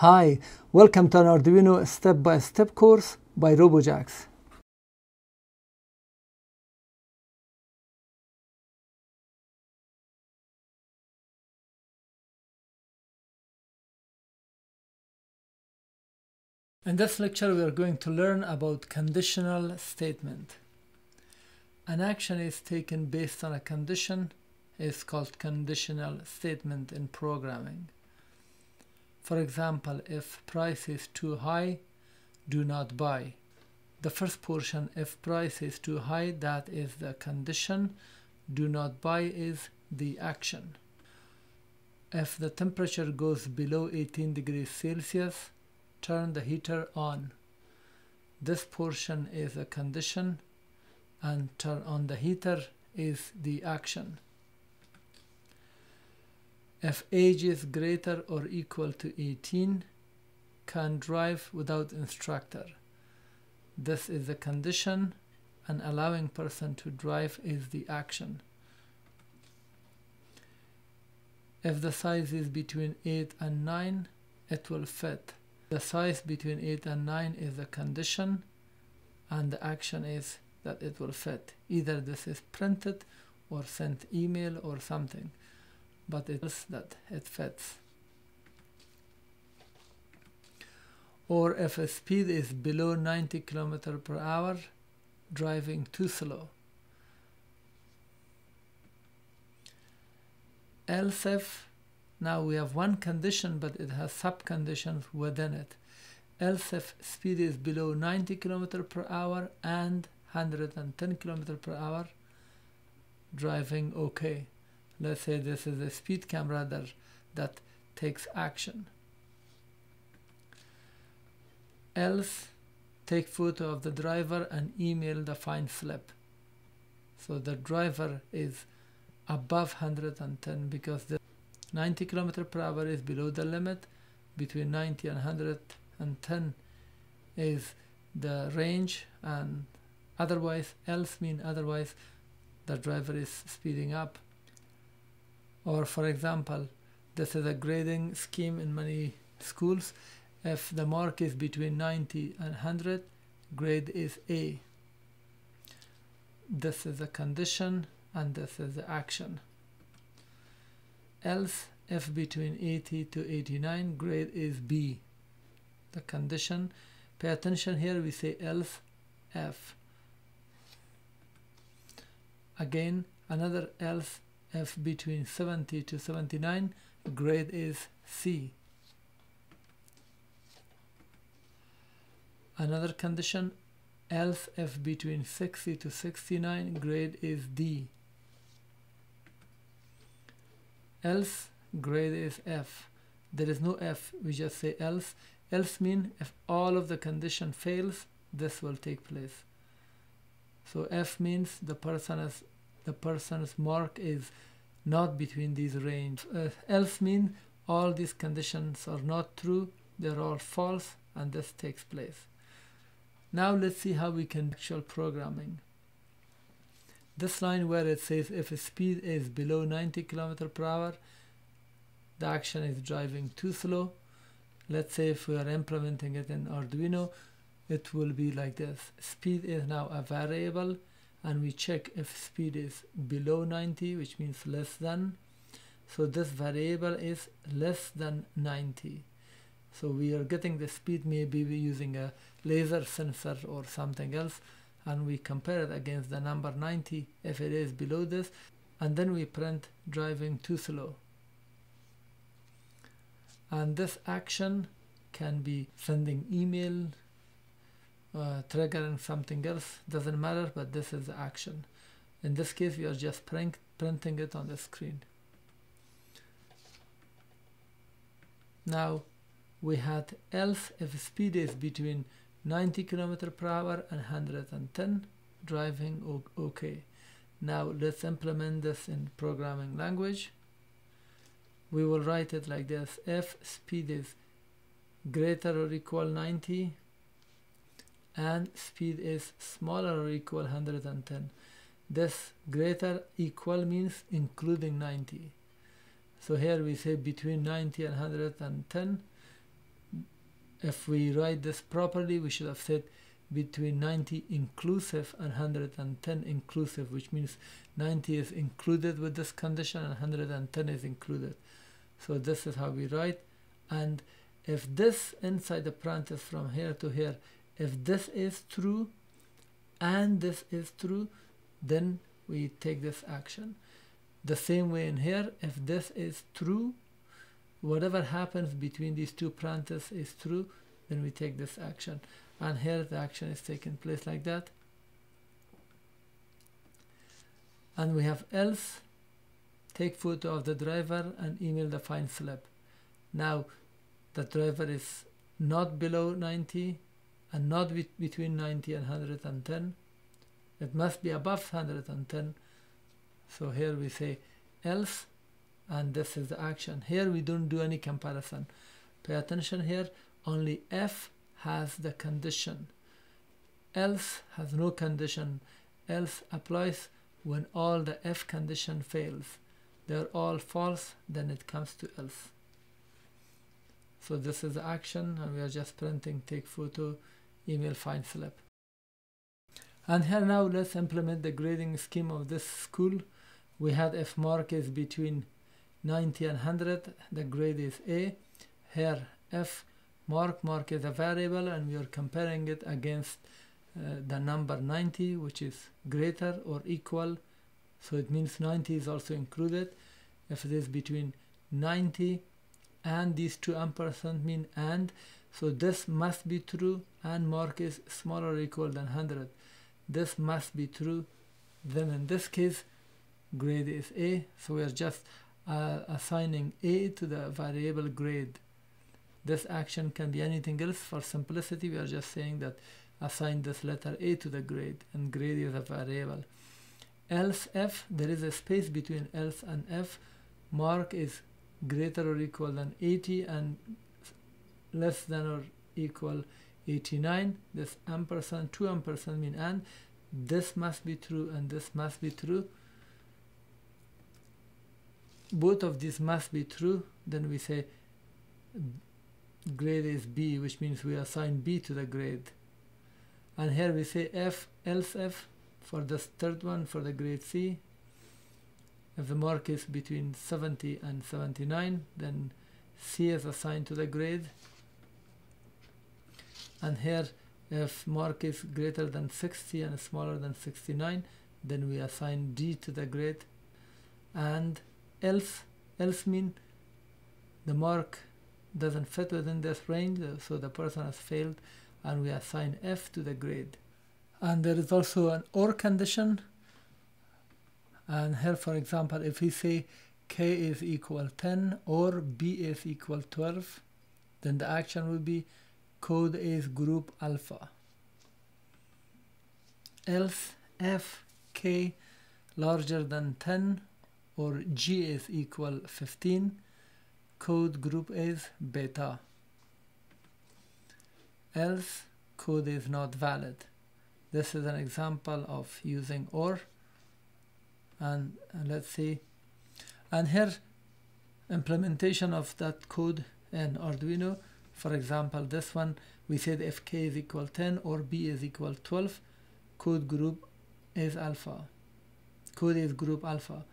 Hi, welcome to an Arduino step-by-step course by RoboJax. In this lecture we are going to learn about conditional statement. An action is taken based on a condition is called conditional statement in programming. For example, if price is too high, do not buy. The first portion, if price is too high, that is the condition. Do not buy is the action. If the temperature goes below 18 degrees Celsius, turn the heater on. This portion is a condition and turn on the heater is the action. If age is greater or equal to 18, can drive without instructor. This is the condition and allowing person to drive is the action. If the size is between 8 and 9, it will fit. The size between 8 and 9 is a condition and the action is that it will fit. Either this is printed or sent email or something, but it is that it fits. Or if a speed is below 90 km per hour, driving too slow. Else if now we have one condition but it has sub conditions within it. Else if speed is below 90 km per hour and 110 km per hour, driving okay. Let's say this is a speed camera that, that takes action. Else take photo of the driver and email the fine slip. So the driver is above 110 because the 90 km per hour is below the limit between 90 and 110 is the range and otherwise else mean otherwise the driver is speeding up or for example this is a grading scheme in many schools. If the mark is between 90 and 100 grade is A. This is a condition and this is the action. Else if between 80 to 89 grade is B. The condition. Pay attention here we say else F. Again another else if between 70 to 79 grade is C. Another condition else if between 60 to 69 grade is D. Else grade is F. There is no F we just say else. Else mean if all of the condition fails this will take place. So F means the person is the person's mark is not between these range. Uh, else mean all these conditions are not true they're all false and this takes place. Now let's see how we can actual programming. This line where it says if a speed is below 90 km per hour the action is driving too slow. Let's say if we are implementing it in Arduino it will be like this. Speed is now a variable and we check if speed is below 90 which means less than. So this variable is less than 90 so we are getting the speed maybe using a laser sensor or something else and we compare it against the number 90 if it is below this and then we print driving too slow. And this action can be sending email uh, triggering something else doesn't matter but this is the action. In this case we are just print printing it on the screen. Now we had else if speed is between 90 km per hour and 110 driving okay. Now let's implement this in programming language. We will write it like this. If speed is greater or equal 90 and speed is smaller or equal 110 this greater equal means including 90 so here we say between 90 and 110 if we write this properly we should have said between 90 inclusive and 110 inclusive which means 90 is included with this condition and 110 is included. So this is how we write. And if this inside the parenthesis from here to here if this is true and this is true then we take this action. The same way in here if this is true whatever happens between these two parentheses is true then we take this action. And here the action is taking place like that. And we have else. Take photo of the driver and email the fine slip. Now the driver is not below 90 and not be between 90 and 110 it must be above 110 so here we say else and this is the action. Here we don't do any comparison. Pay attention here. Only F has the condition. Else has no condition. Else applies when all the F condition fails. They're all false then it comes to else. So this is the action and we are just printing take photo email fine slip. And here now let's implement the grading scheme of this school. We had if mark is between 90 and 100 the grade is A. Here F mark mark is a variable and we are comparing it against uh, the number 90 which is greater or equal. So it means 90 is also included. If it is between 90 and these two ampersand mean and so this must be true and mark is smaller or equal than 100 this must be true. Then in this case grade is A. So we are just uh, assigning A to the variable grade. This action can be anything else. For simplicity we are just saying that assign this letter A to the grade and grade is a variable. Else F there is a space between else and F. Mark is greater or equal than 80 and less than or equal 89 this ampersand 2 ampersand mean and this must be true and this must be true. Both of these must be true then we say grade is B which means we assign B to the grade. And here we say F else F for the third one for the grade C. If the mark is between 70 and 79 then C is assigned to the grade and here if mark is greater than 60 and smaller than 69 then we assign D to the grade. And else else mean the mark doesn't fit within this range so the person has failed and we assign F to the grade. And there is also an OR condition. And here for example if we say K is equal 10 or B is equal 12 then the action will be code is group alpha. Else F K larger than 10 or G is equal 15 code group is beta. Else code is not valid. This is an example of using OR. And, and let's see. And here implementation of that code in Arduino for example this one we said if k is equal 10 or b is equal 12 code group is alpha. Code is group alpha.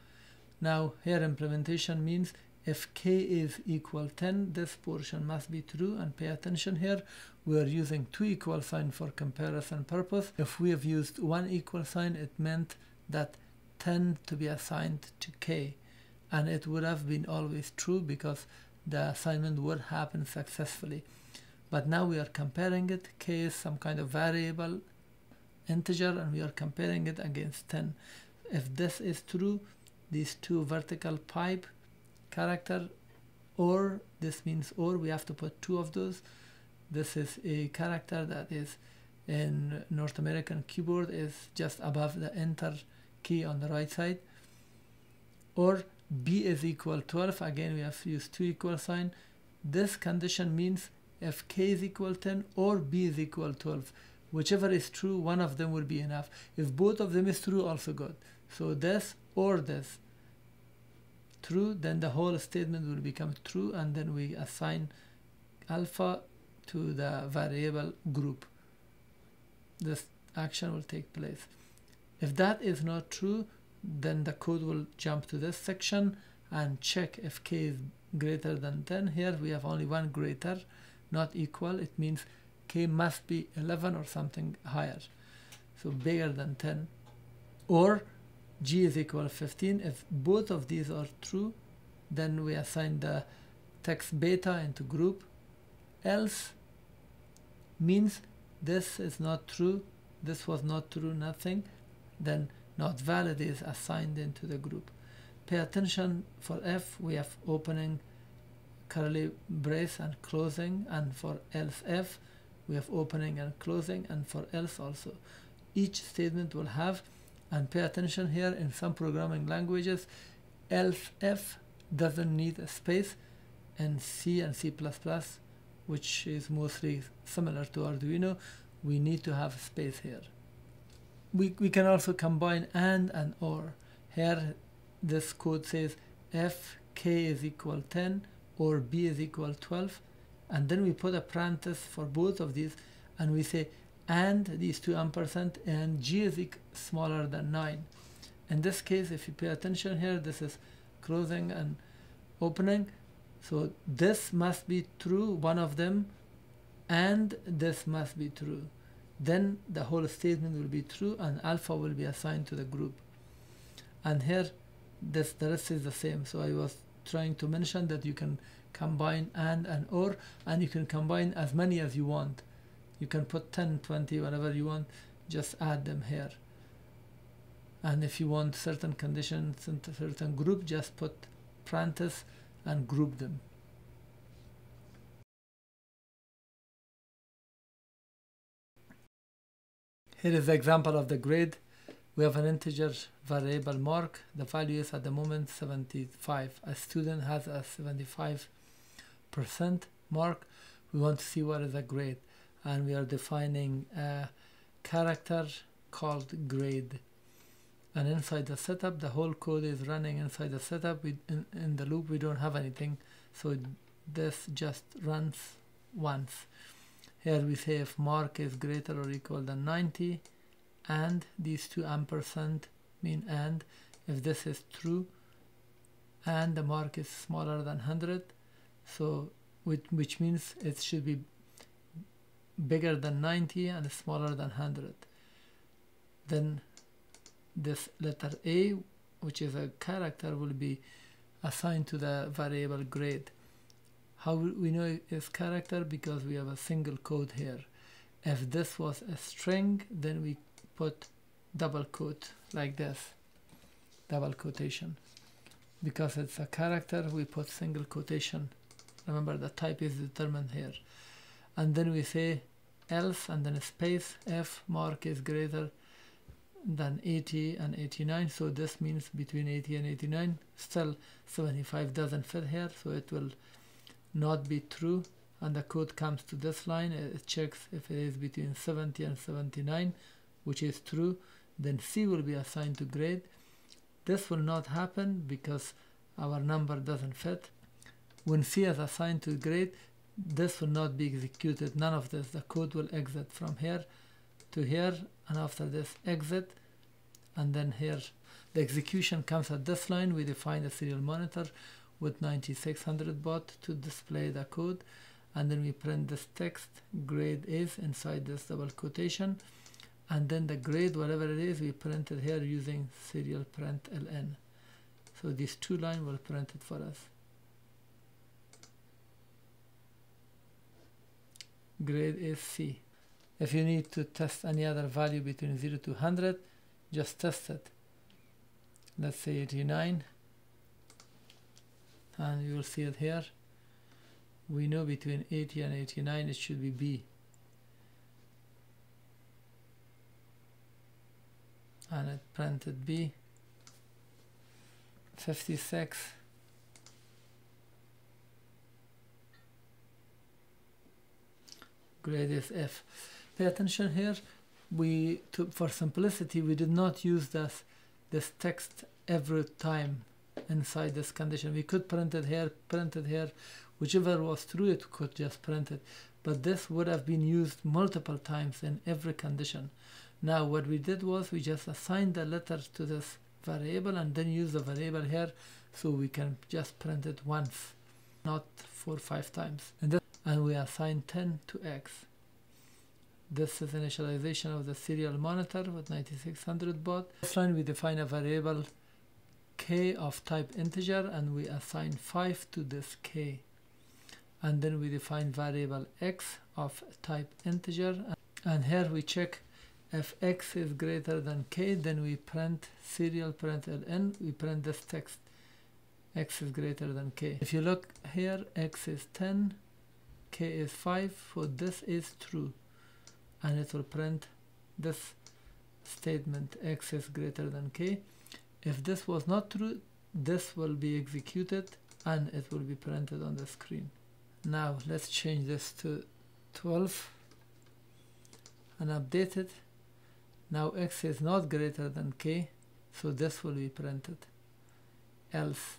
Now here implementation means if k is equal 10 this portion must be true. And pay attention here. We are using two equal sign for comparison purpose. If we have used one equal sign it meant that 10 to be assigned to k. And it would have been always true because the assignment would happen successfully. But now we are comparing it k is some kind of variable integer and we are comparing it against 10 if this is true these two vertical pipe character or this means or we have to put two of those. This is a character that is in North American keyboard is just above the enter key on the right side. Or b is equal 12 again we have to use two equal sign. This condition means if k is equal 10 or b is equal 12 whichever is true one of them will be enough. If both of them is true also good. So this or this true then the whole statement will become true and then we assign alpha to the variable group. This action will take place. If that is not true then the code will jump to this section and check if k is greater than 10 here we have only one greater not equal. It means k must be 11 or something higher. So bigger than 10 or g is equal 15 if both of these are true then we assign the text beta into group. Else means this is not true. This was not true nothing. Then not valid is assigned into the group. Pay attention for f we have opening curly brace and closing and for else f we have opening and closing and for else also. Each statement will have and pay attention here in some programming languages else f doesn't need a space and C and C++ which is mostly similar to Arduino. We need to have space here we, we can also combine AND and OR. Here this code says f k is equal 10 or b is equal 12 and then we put a parenthesis for both of these and we say and these two ampersand and g is smaller than 9 in this case if you pay attention here this is closing and opening. So this must be true one of them and this must be true then the whole statement will be true and alpha will be assigned to the group. And here this the rest is the same. So I was trying to mention that you can combine and and or and you can combine as many as you want. You can put 10 20 whatever you want just add them here. And if you want certain conditions in a certain group just put parenthesis and group them here is the example of the grade we have an integer variable mark. The value is at the moment 75 a student has a 75 percent mark. We want to see what is the grade and we are defining a character called grade and inside the setup the whole code is running inside the setup. We, in, in the loop we don't have anything. So this just runs once here we say if mark is greater or equal than 90 and these two ampersand mean and. If this is true and the mark is smaller than 100 so which, which means it should be bigger than 90 and smaller than 100 then this letter A which is a character will be assigned to the variable grade how we know it's character? Because we have a single code here. If this was a string then we put double quote like this double quotation. Because it's a character we put single quotation. Remember the type is determined here. And then we say else and then space f mark is greater than 80 and 89 so this means between 80 and 89 still 75 doesn't fit here so it will not be true and the code comes to this line it checks if it is between 70 and 79 which is true then C will be assigned to grade. This will not happen because our number doesn't fit. When C is assigned to grade this will not be executed. None of this the code will exit from here to here and after this exit and then here. The execution comes at this line. We define a serial monitor with 9600 baud to display the code. And then we print this text grade is inside this double quotation. And then the grade whatever it is we print it here using serial print ln so these two line will print it for us. Grade is C. If you need to test any other value between 0 to 100 just test it. Let's say 89 and you will see it here. We know between 80 and 89 it should be B. And it printed B. 56 grade is F. Pay attention here. We to, for simplicity we did not use this this text every time inside this condition we could print it here print it here whichever was true it could just print it but this would have been used multiple times in every condition. Now what we did was we just assigned the letter to this variable and then use the variable here so we can just print it once, not four five times. And, this, and we assign 10 to x. This is initialization of the serial monitor with 9600 baud. This line we define a variable k of type integer and we assign 5 to this k. And then we define variable x of type integer. And here we check if x is greater than k then we print serial print n we print this text. X is greater than k. If you look here x is 10 k is 5 so this is true. And it will print this statement x is greater than k if this was not true this will be executed and it will be printed on the screen. Now let's change this to 12 and update it now x is not greater than k so this will be printed. Else.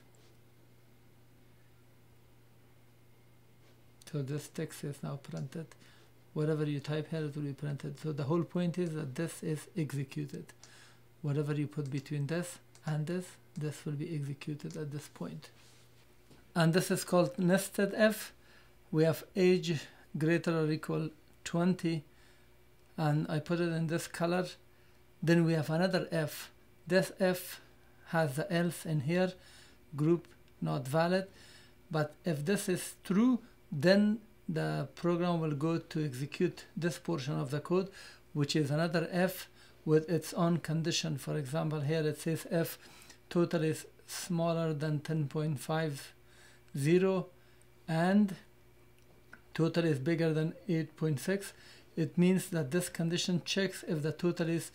So this text is now printed. Whatever you type here it will be printed. So the whole point is that this is executed. Whatever you put between this and this this will be executed at this point. And this is called nested if we have age greater or equal 20 and I put it in this color. Then we have another if this if has the else in here. Group not valid. But if this is true then the program will go to execute this portion of the code which is another if with its own condition for example here it says if total is smaller than 10.50 and total is bigger than 8.6 it means that this condition checks if the total is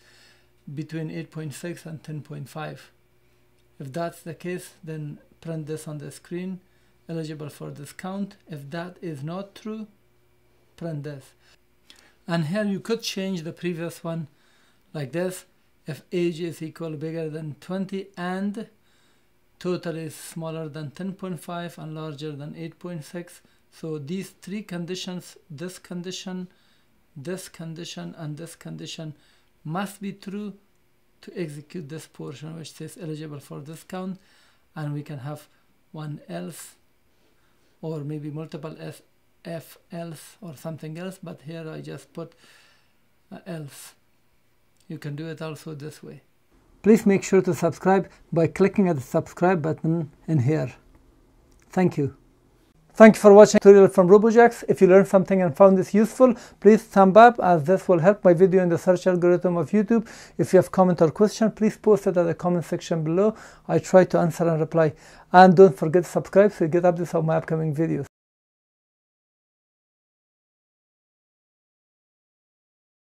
between 8.6 and 10.5 if that's the case then print this on the screen eligible for discount. If that is not true, print this. And here you could change the previous one like this. If age is equal bigger than 20 and total is smaller than 10.5 and larger than 8.6. So these three conditions, this condition, this condition, and this condition must be true to execute this portion which says eligible for discount and we can have one else or maybe multiple f, f else or something else but here I just put uh, else you can do it also this way please make sure to subscribe by clicking at the subscribe button in here thank you Thank you for watching tutorial from RoboJax. If you learned something and found this useful, please thumb up as this will help my video in the search algorithm of YouTube. If you have comment or question, please post it at the comment section below. I try to answer and reply. And don't forget to subscribe so you get updates of my upcoming videos.